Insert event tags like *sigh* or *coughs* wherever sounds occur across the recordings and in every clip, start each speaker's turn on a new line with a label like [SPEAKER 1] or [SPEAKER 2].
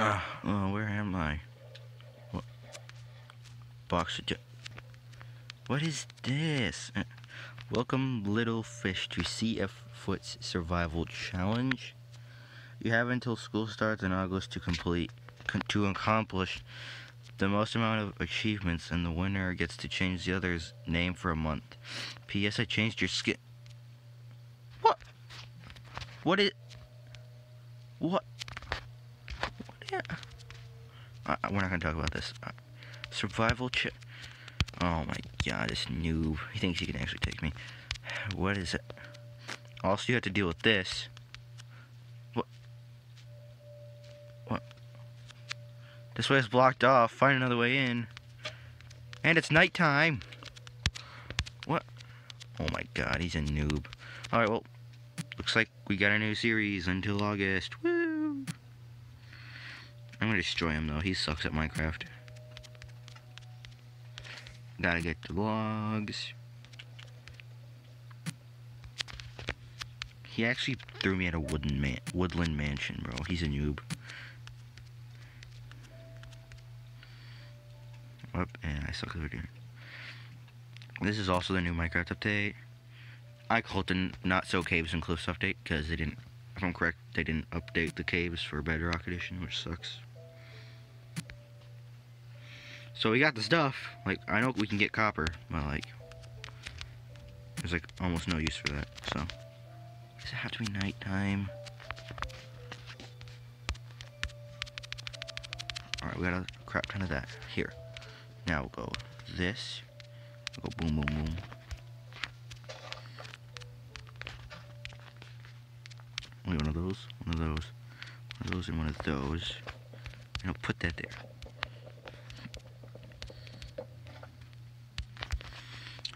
[SPEAKER 1] *sighs* Uh, where am I? What? Box of... What is this? Uh, welcome, little fish, to CF Foot's Survival Challenge. You have until school starts in August to complete, to accomplish the most amount of achievements, and the winner gets to change the other's name for a month. P.S. I changed your skin. What? What is? What? Yeah. We're not gonna talk about this. Uh, survival ch. Oh my god, this noob. He thinks he can actually take me. What is it? Also, you have to deal with this. What? What? This way is blocked off. Find another way in. And it's nighttime. What? Oh my god, he's a noob. Alright, well, looks like we got a new series until August. Woo! I'm gonna destroy him though. He sucks at Minecraft. Gotta get the logs. He actually threw me at a wooden man woodland mansion, bro. He's a noob. Up, oh, and I suck at video. This is also the new Minecraft update. I called it not so caves and cliffs update because they didn't, if I'm correct, they didn't update the caves for Bedrock Edition, which sucks. So we got the stuff. Like, I know we can get copper, but like, there's like almost no use for that. So, does it have to be nighttime? Alright, we got a crap ton of that. Here. Now we'll go this. We'll go boom, boom, boom. One of those, one of those, one of those, and one of those. And I'll put that there.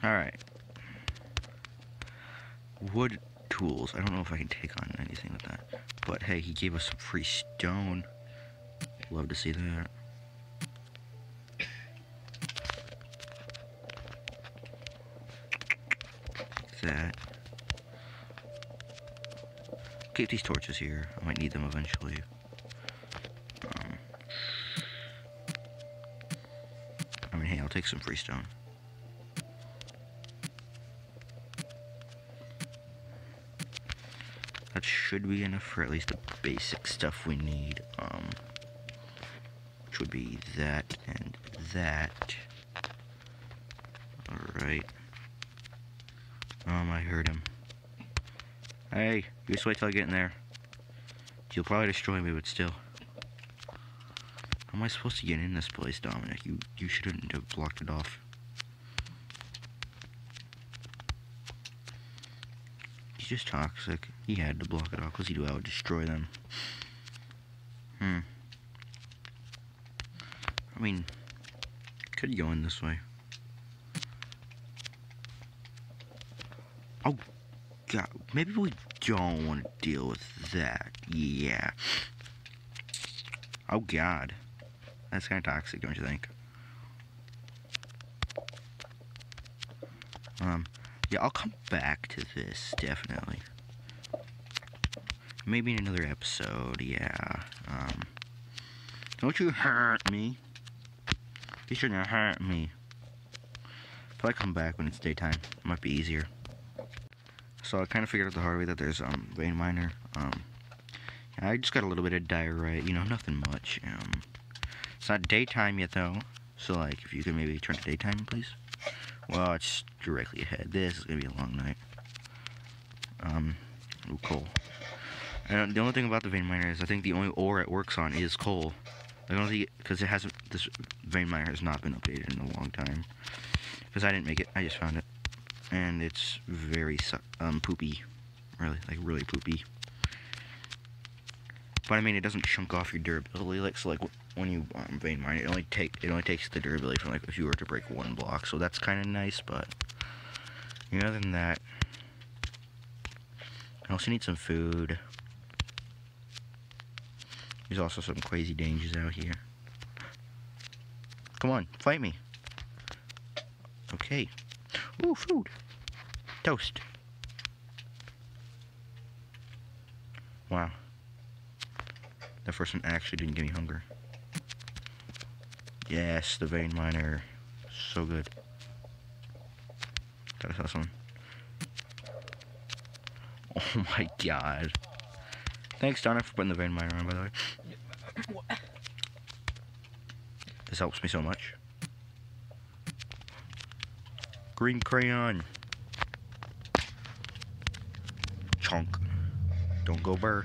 [SPEAKER 1] Alright. Wood tools. I don't know if I can take on anything with that. But hey, he gave us some free stone. Love to see that. That. Keep these torches here. I might need them eventually. Um, I mean, hey, I'll take some freestone. That should be enough for at least the basic stuff we need. Um, which would be that and that. Alright. Um, I heard him. Hey, you just wait till I get in there. You'll probably destroy me, but still. How am I supposed to get in this place, Dominic? You you shouldn't have blocked it off. He's just toxic. He had to block it off because he knew I would destroy them. Hmm. I mean, could go in this way. Oh, God. Maybe we don't want to deal with that. Yeah. Oh, God. That's kind of toxic, don't you think? Um, yeah, I'll come back to this, definitely. Maybe in another episode, yeah. Um, don't you hurt me. You shouldn't hurt me. If I come back when it's daytime, it might be easier. So I kind of figured out the hard way that there's um vein miner. Um, I just got a little bit of diorite, you know, nothing much. Um, it's not daytime yet though, so like if you could maybe turn to daytime, please. Well, it's directly ahead. This is gonna be a long night. Um, ooh, coal. And the only thing about the vein miner is I think the only ore it works on is coal. I don't think because it hasn't. This vein miner has not been updated in a long time. Because I didn't make it, I just found it and it's very um, poopy, really, like really poopy. But I mean, it doesn't chunk off your durability, like so, like when you um, vein mine, it only take it only takes the durability from like if you were to break one block, so that's kind of nice. But you know, other than that, I also need some food. There's also some crazy dangers out here. Come on, fight me. Okay. Ooh, food. Toast. Wow. That first one actually didn't give me hunger. Yes, the vein miner. So good. Gotta saw someone. *laughs* Oh my god. Thanks, Donna, for putting the vein miner on, by the way. This helps me so much. Green crayon. Chunk. Don't go burr.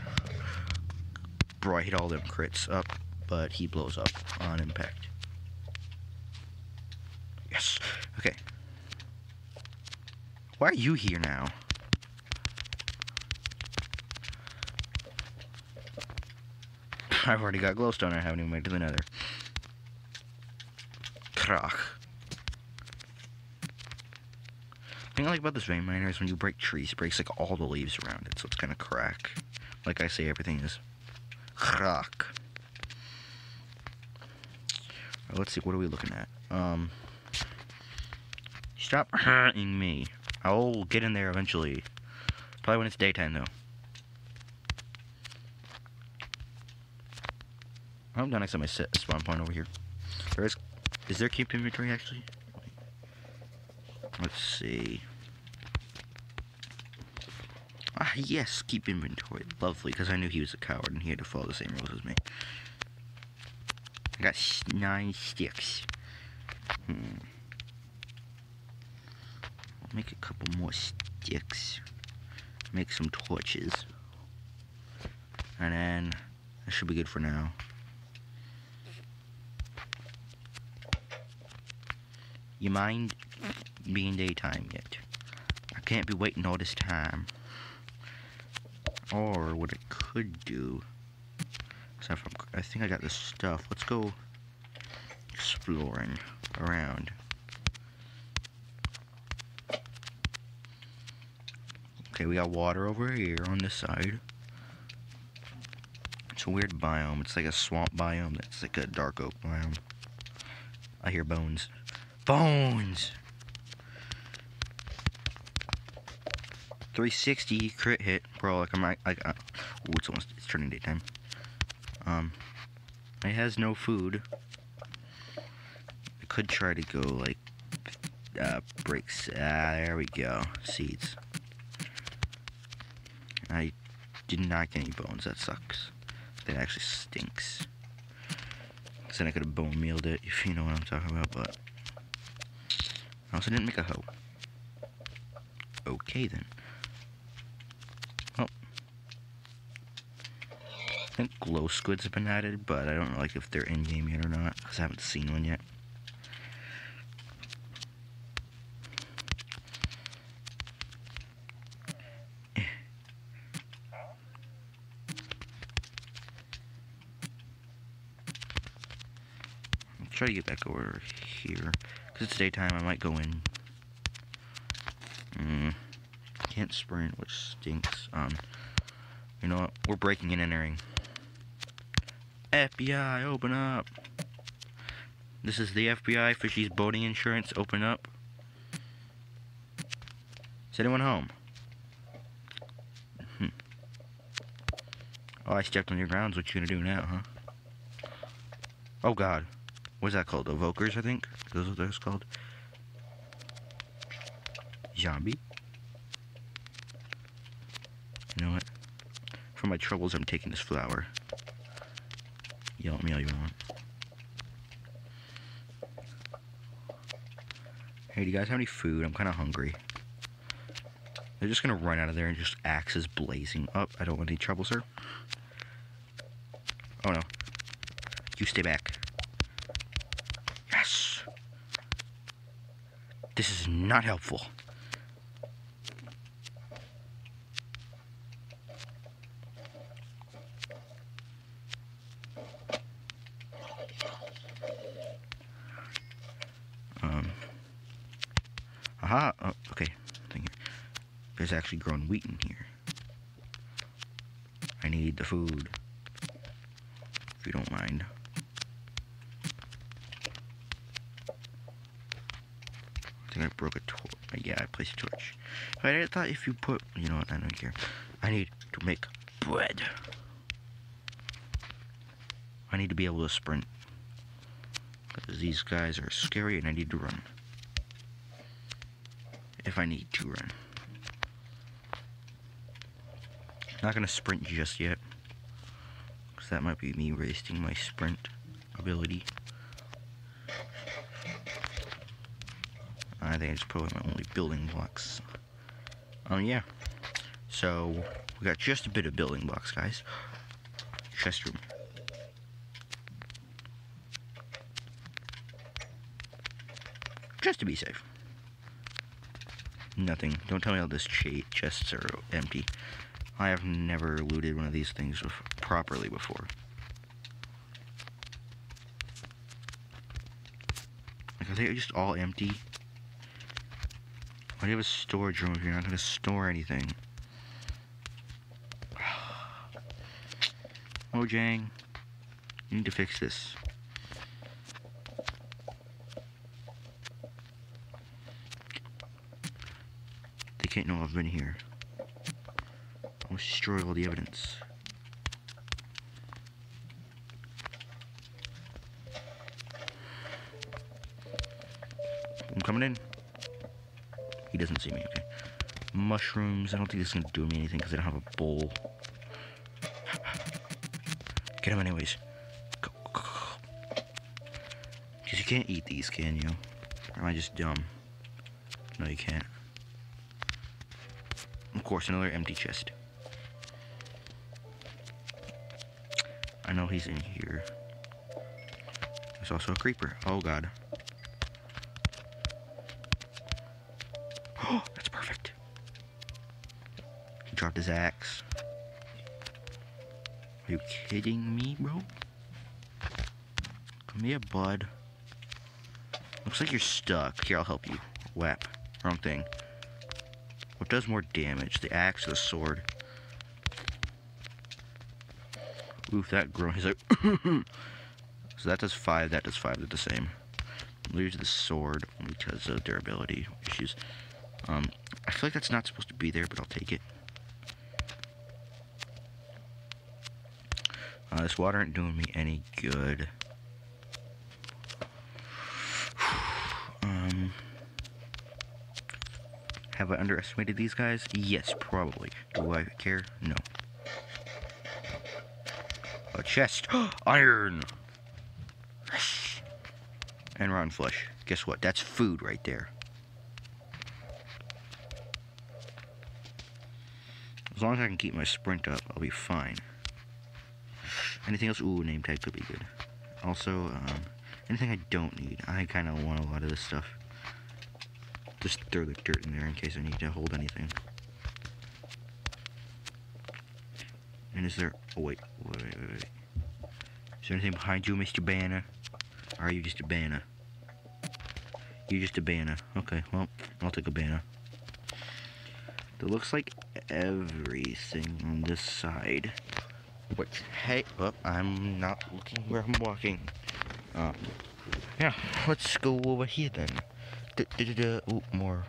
[SPEAKER 1] Bro, I hit all them crits up, but he blows up on impact. Yes. Okay. Why are you here now? *sighs* I've already got glowstone. I haven't even made to the nether. Krach. Thing I like about this vein miner is when you break trees, it breaks like all the leaves around it, so it's kind of crack. Like I say, everything is let's see, what are we looking at? Um, stop hurting me. I'll get in there eventually. Probably when it's daytime, though. I'm down next to my set spawn point over here. There is, is there keep inventory actually? Let's see. Ah, yes, keep inventory. Lovely, because I knew he was a coward and he had to follow the same rules as me. I got nine sticks. Hmm. Make a couple more sticks. Make some torches. And then, that should be good for now. You mind being daytime yet? I can't be waiting all this time. Or what I could do, so I think I got this stuff. Let's go exploring around. Okay, we got water over here on this side. It's a weird biome. It's like a swamp biome. That's like a dark oak biome. I hear bones. Bones! 360 crit hit, bro. Like I'm like, like uh, ooh, it's almost it's turning daytime. Um, it has no food. I could try to go like uh, breaks. Ah, there we go. Seeds. I did not get any bones. That sucks. That actually stinks. Cause then I could have bone mealed it, *laughs* if you know what I'm talking about. But I also didn't make a hoe. Okay then. Oh. I think glow squids have been added, but I don't know like if they're in game yet or not, because I haven't seen one yet. I'll try to get back over here. Because it's daytime, I might go in. Mm, can't sprint, which stinks. Um, you know what? We're breaking and entering. FBI, open up. This is the FBI Fishy's boating insurance. Open up. Is anyone home? Hmm. Oh, I stepped on your grounds. What you gonna do now, huh? Oh, God. What's that called? Evokers, I think? Those are what those called. Zombie. You know what? For my troubles, I'm taking this flower. Yell at me all you want. Hey, do you guys have any food? I'm kind of hungry. They're just gonna run out of there and just axes blazing up. I don't want any trouble, sir. Oh no. You stay back. Yes! This is not helpful. Um. Aha. Oh, okay. There's actually grown wheat in here. I need the food. If you don't mind. I think I broke a torch. Yeah, I placed a torch. But I thought if you put, you know what, I don't care. I need to make bread. I need to be able to sprint. Because these guys are scary and I need to run. If I need to run. Not gonna sprint just yet. Because that might be me wasting my sprint ability. I think it's probably my only building blocks. Um, yeah. So, we got just a bit of building blocks, guys. Chest room. Just to be safe. Nothing. Don't tell me all this ch chests are empty. I have never looted one of these things properly before. Like, are they just all empty? Why do you have a storage room if you're not going to store anything? *sighs* Oh, Mojang, you need to fix this. They can't know I've been here. Destroy all the evidence. I'm coming in. He doesn't see me, okay. Mushrooms, I don't think this is gonna do me anything because I don't have a bowl. Get him anyways. Because you can't eat these, can you? Or am I just dumb? No, you can't. Of course, another empty chest. I know he's in here. There's also a creeper. Oh, God. Oh, *gasps* that's perfect. He dropped his axe. Are you kidding me, bro? Come here, bud. Looks like you're stuck. Here, I'll help you. Whap. Wrong thing. What does more damage? The axe or the sword? Oof, that grown. He's like, *coughs* so that does five. That does five. They're the same. Lose the sword because of durability issues. Um, I feel like that's not supposed to be there, but I'll take it. Uh, this water ain't doing me any good. *sighs* um, have I underestimated these guys? Yes, probably. Do I care? No. Chest. *gasps* Iron! And rotten flesh. Guess what? That's food right there. As long as I can keep my sprint up, I'll be fine. Anything else? Ooh, name tag could be good. Also, um, anything I don't need. I kind of want a lot of this stuff. Just throw the dirt in there in case I need to hold anything. And is there... Oh. Wait, wait, wait, wait. There anything behind you, Mr. Banner? Or are you just a banner? You're just a banner. Okay, well, I'll take a banner. It looks like everything on this side. Which, hey, oh, I'm not looking where I'm walking. Uh, yeah, let's go over here then. Ooh, more.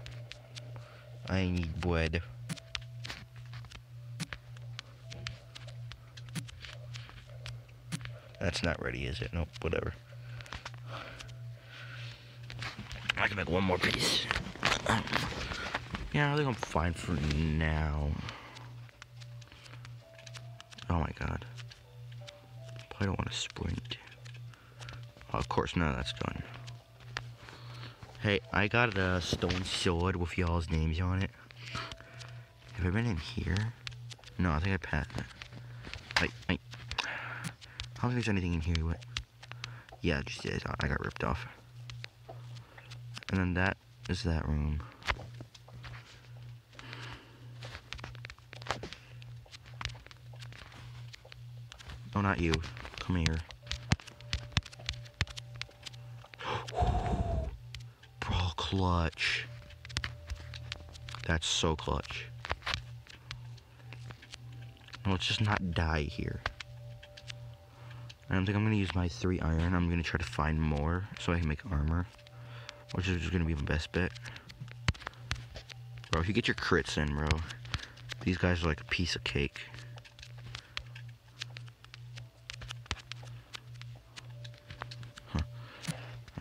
[SPEAKER 1] I need bread. That's not ready, is it? Nope, whatever. I can make one more piece. Yeah, I think I'm fine for now. Oh my god. I don't want to sprint. Oh, of course, of that's done. Hey, I got a stone sword with y'all's names on it. Have I been in here? No, I think I passed it. I, I, I don't think there's anything in here. What? Yeah, just is. I got ripped off. And then that is that room. Oh, not you. Come here. *gasps* Bro, clutch. That's so clutch. Let's just not die here. I don't think I'm going to use my three iron. I'm going to try to find more so I can make armor. Which is going to be my best bet. Bro, if you get your crits in, bro. These guys are like a piece of cake.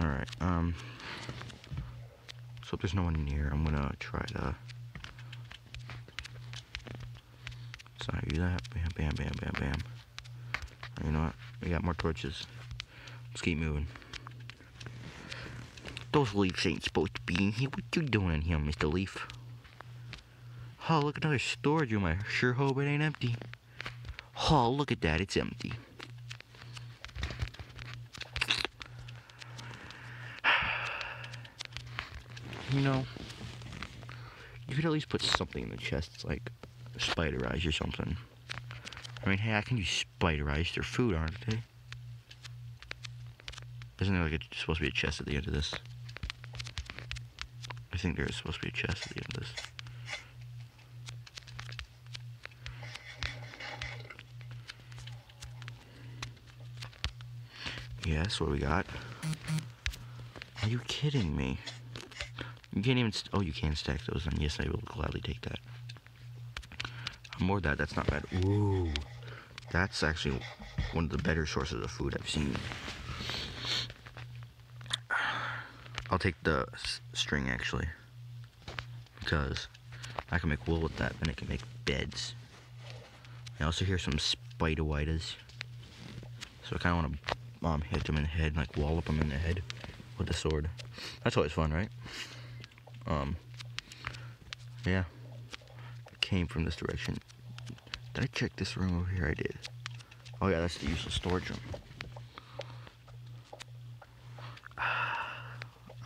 [SPEAKER 1] Alright, um... So if there's no one near, I'm gonna try to... So I do that, bam, bam, bam, bam, bam. You know what? We got more torches. Let's keep moving. Those leaves ain't supposed to be in here. What you doing in here, Mr. Leaf? Oh, look, another storage room. I sure hope it ain't empty. Oh, look at that. It's empty. *sighs* You know, you could at least put something in the chest, like spider eyes or something. I mean, hey, I can use spider eyes. They're food, aren't they? Isn't there like a, supposed to be a chest at the end of this? I think there is supposed to be a chest at the end of this. Yes, what we got? Are you kidding me? You can't even. oh, you can stack those. Then yes, I will gladly take that. More that. That's not bad. Ooh, that's actually one of the better sources of food I've seen. I'll take the string actually, because I can make wool with that, and it can make beds. I also hear some spider whiters, so I kind of want to um, hit them in the head, like wallop them in the head with the sword. That's always fun, right? Um, yeah, came from this direction. Did I check this room over here? I did. Oh yeah, that's the useless storage room. *sighs*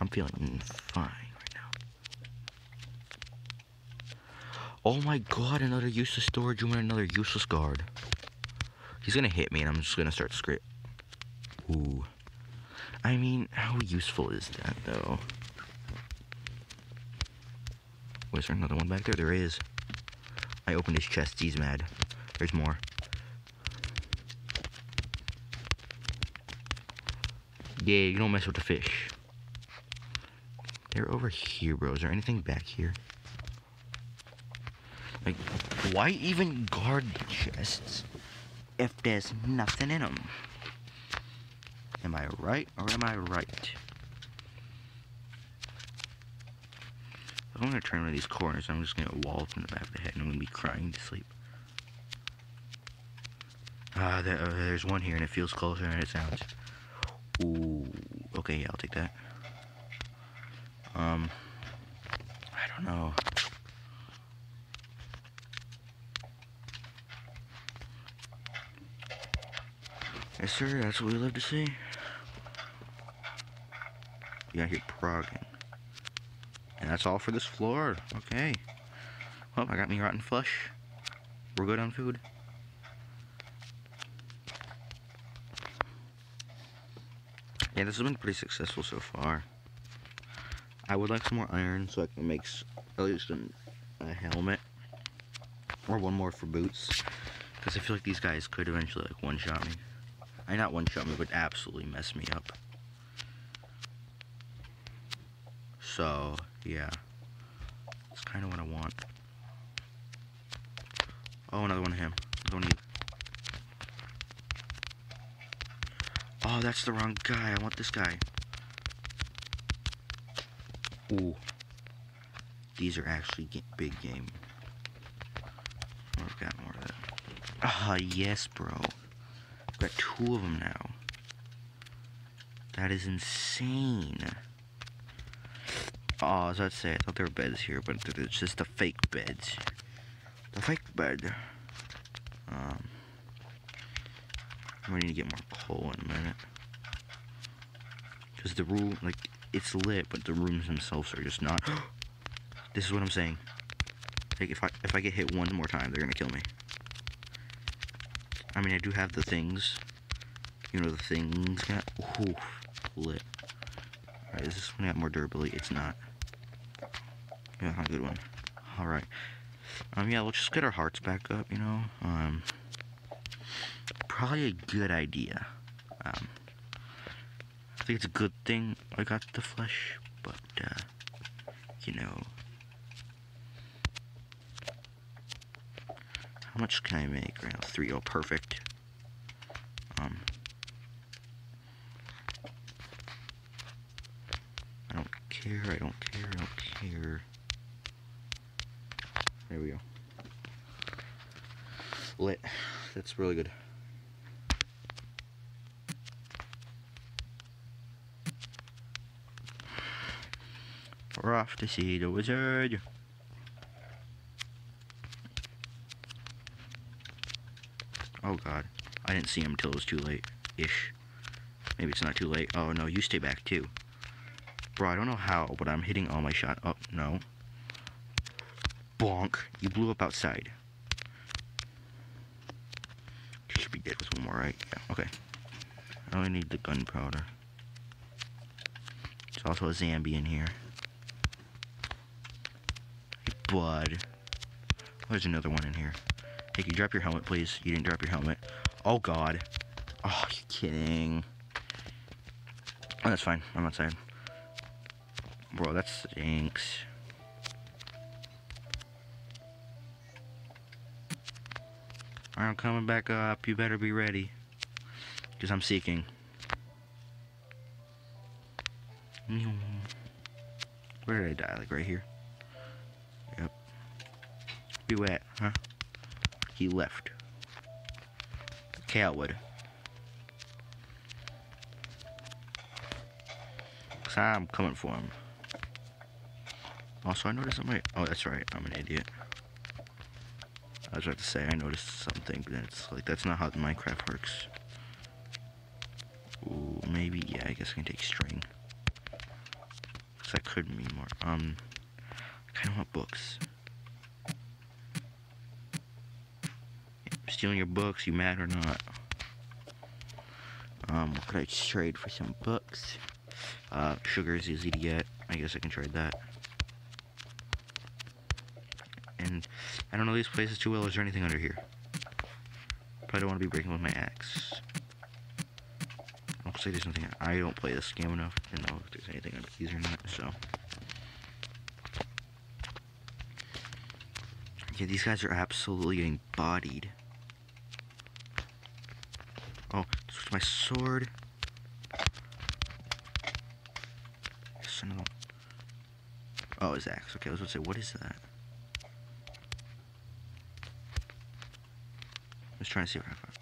[SPEAKER 1] I'm feeling fine right now. Oh my god, another useless storage room and another useless guard. He's gonna hit me and I'm just gonna start script. Ooh. I mean, how useful is that though? Wait, is there another one back there? There is. I opened his chest. He's mad. There's more. Yeah, you don't mess with the fish. They're over here, bro. Is there anything back here? Like, why even guard the chests if there's nothing in them? Am I right or am I right? I'm gonna turn one of these corners. I'm just gonna wall up in the back of the head and I'm gonna be crying to sleep. Ah, there, uh, there's one here and it feels closer than it sounds. Ooh, okay, yeah, I'll take that. Um, I don't know. Yes, sir, that's what we love to see. You gotta here progging. That's all for this floor. Okay. Well, I got me rotten flesh. We're good on food. Yeah, this has been pretty successful so far. I would like some more iron so I can make at least a helmet. Or one more for boots. Because I feel like these guys could eventually like one-shot me. I not one-shot me, but absolutely mess me up. So, yeah. That's kind of what I want. Oh, another one of him. Don't need. Oh, that's the wrong guy. I want this guy. Ooh. These are actually big game. I've got more of that. Ah, yes, bro. I've got two of them now. That is insane. Oh, as I to say, I thought there were beds here, but it's just the fake beds. The fake bed. Um, we need to get more coal in a minute. Because the room, like, it's lit, but the rooms themselves are just not. *gasps* this is what I'm saying. Like, if I if I get hit one more time, they're gonna kill me. I mean, I do have the things. You know, the things. Ooh, lit. Alright, is this one got more durability? It's not. Yeah, not a good one. Alright. Um, yeah, let's just get our hearts back up, you know? Um, probably a good idea. Um, I think it's a good thing I got the flesh, but, uh, you know. How much can I make right now? Three, oh, perfect. Um, care, I don't care, I don't care. There we go. Lit. That's really good. We're off to see the wizard. Oh god. I didn't see him until it was too late-ish. Maybe it's not too late. Oh no, you stay back too. Bro, I don't know how, but I'm hitting all my shot. Oh, no. Bonk. You blew up outside. You should be dead with one more, right? Yeah, okay. I only need the gunpowder. There's also a Zambi in here. Hey, bud. Oh, there's another one in here. Hey, can you drop your helmet, please? You didn't drop your helmet. Oh, God. Oh, you kidding. Oh, that's fine. I'm outside. Bro, that stinks. I'm coming back up. You better be ready. Because I'm seeking. Where did I die? Like right here? Yep. Be wet, huh? He left. Coward. Cause I'm coming for him. Also, I noticed something. Oh, that's right. I'm an idiot. I was about to say I noticed something, but it's like that's not how Minecraft works. Ooh, maybe yeah. I guess I can take string. Cause that could mean more. Um, I kind of want books. Stealing your books, you mad or not? Um, could I trade for some books? Uh, sugar is easy to get. I guess I can trade that. And I don't know these places too well. Is there anything under here? Probably don't want to be breaking with my axe. I'll say there's nothing. I don't play this game enough to know if there's anything under these or not. So. Yeah, these guys are absolutely getting bodied. Oh, switch my sword. Oh, his axe. Okay, I was to say, what is that? I was trying to see what I found.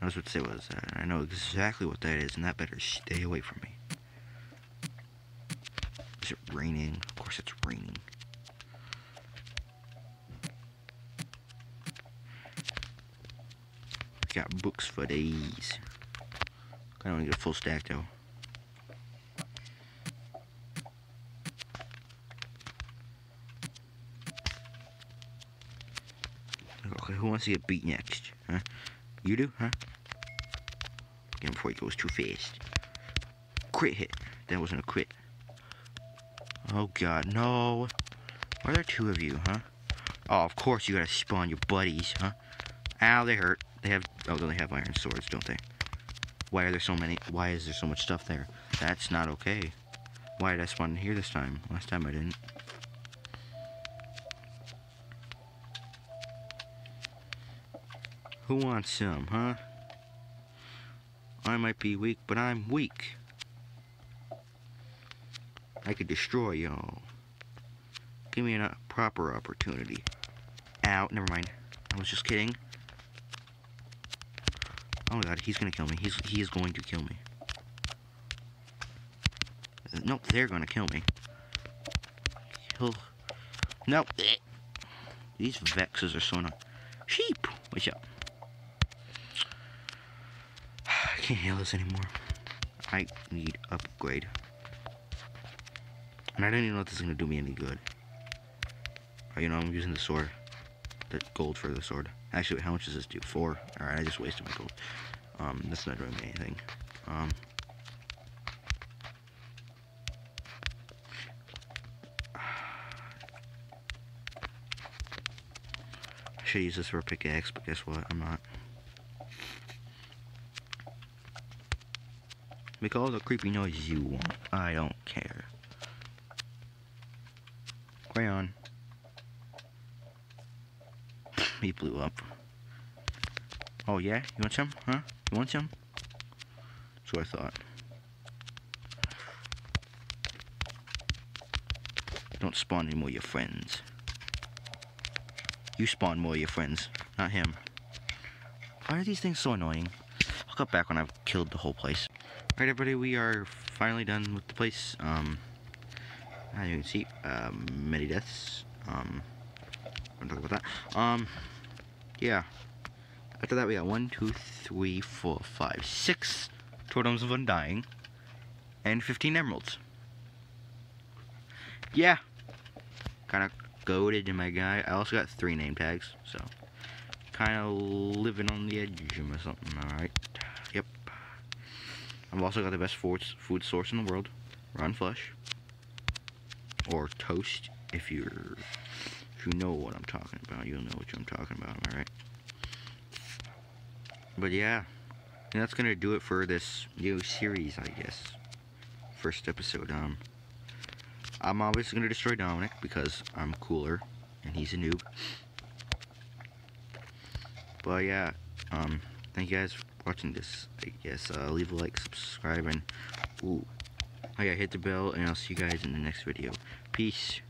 [SPEAKER 1] I was about to say, what is that? I know exactly what that is, and that better stay away from me. Is it raining? Of course it's raining. Got books for days. I don't get a full stack though. Okay, who wants to get beat next? Huh? You do, huh? Him before he goes too fast. Crit hit. That wasn't a crit. Oh god, no. Why are there two of you, huh? Oh, of course you gotta spawn your buddies, huh? Ow, they hurt. They have, oh, they have iron swords, don't they? Why are there so many, why is there so much stuff there? That's not okay. Why did I spawn here this time? Last time I didn't. Who wants some, huh? I might be weak, but I'm weak. I could destroy y'all. Give me a proper opportunity. Ow, never mind. I was just kidding. Oh my god, he's gonna kill me. He's he is going to kill me. Uh, nope, they're gonna kill me. Kill. Nope. These vexes are so not. Sheep! What's up? I can't handle this anymore. I need upgrade. And I don't even know if this is gonna do me any good. Oh, you know, I'm using the sword. The gold for the sword. Actually, how much does this do? Four? Alright, I just wasted my gold. Um, that's not doing me anything. Um, *sighs* I should use this for a pickaxe, but guess what? I'm not. Make all the creepy noises you want. I don't care. Crayon. he blew up. Oh yeah? You want some? Huh? You want some? So I thought. Don't spawn any more your friends. You spawn more of your friends, not him. Why are these things so annoying? I'll come back when I've killed the whole place. Alright everybody, we are finally done with the place. Um, as you can see, um, many deaths. Um, I'm talking about that. Um, yeah. After that, we got one, two, three, four, five, six totems of undying, and 15 emeralds. Yeah. Kind of goaded in my guy. I also got three name tags, so kind of living on the edge or something. All right. I've also got the best food source in the world, Run Flush, or toast. If you're, if you know what I'm talking about, you'll know what I'm talking about. All right. But yeah, and that's gonna do it for this new series, I guess. First episode. Um, I'm obviously gonna destroy Dominic because I'm cooler and he's a noob. But yeah, um, thank you guys watching this. I guess uh, leave a like, subscribe, and ooh, oh yeah, hit the bell, and I'll see you guys in the next video. Peace.